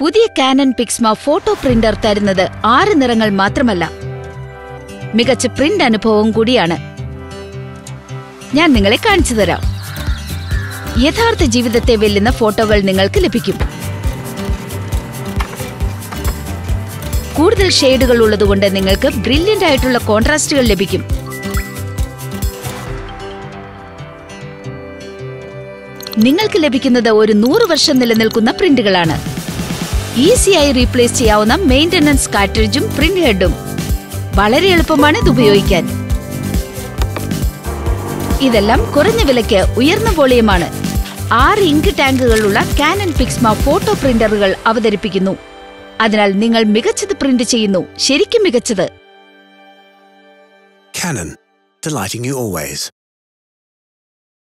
പുതിയ Canon Pixma photo printer തരുന്നത് ആറ് നിറങ്ങൾ മാത്രമല്ല. മികച്ച പ്രിന്റ് അനുഭവവും കൂടിയാണ്. ഞാൻ നിങ്ങളെ കാണിച്ചു തരാം. യഥാർത്ഥ ജീവിതത്തെ വെല്ലുന്ന ഫോട്ടോകൾ നിങ്ങൾക്ക് ലഭിക്കും. കൂടുതൽ ഷെയ്ഡുകൾ ഉള്ളതുകൊണ്ട് നിങ്ങൾക്ക് ബ്രില്യന്റ് ആയിട്ടുള്ള കോൺട്രാസ്റ്റുകൾ ലഭിക്കും. നിങ്ങൾക്ക് ലഭിക്കുന്നത് ഒരു നൂറ് വർഷം നിലനിൽക്കുന്ന പ്രിന്റുകളാണ് ഈസിയായി റീപ്ലേസ് ചെയ്യാവുന്ന മെയിന്റനൻസ് കാർട്രിഡ്ജും പ്രിന്റ് ഹെഡും. വളരെ എളുപ്പമാണ് ഇത് ഉപയോഗിക്കാൻ. ഇതെല്ലാം കുറഞ്ഞ വിലയ്ക്ക് ഉയർന്ന വോളിയമാണ്. ആറ് ഇങ്ക് ടാങ്കുകളുള്ള കാനൻ പിക്സ്മ ഫോട്ടോ പ്രിന്ററുകൾ അവതരിപ്പിക്കുന്നു. അതിനാൽ നിങ്ങൾ മികച്ചത് പ്രിന്റ് ചെയ്യുന്നു. ശരിക്കും മികച്ചത്. Canon, delighting you always.